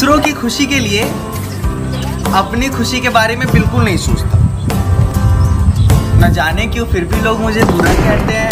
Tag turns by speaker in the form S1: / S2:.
S1: दूसरों की खुशी के लिए अपनी खुशी के बारे में बिल्कुल नहीं सोचता। न जाने क्यों फिर भी लोग मुझे बुरा कहते हैं।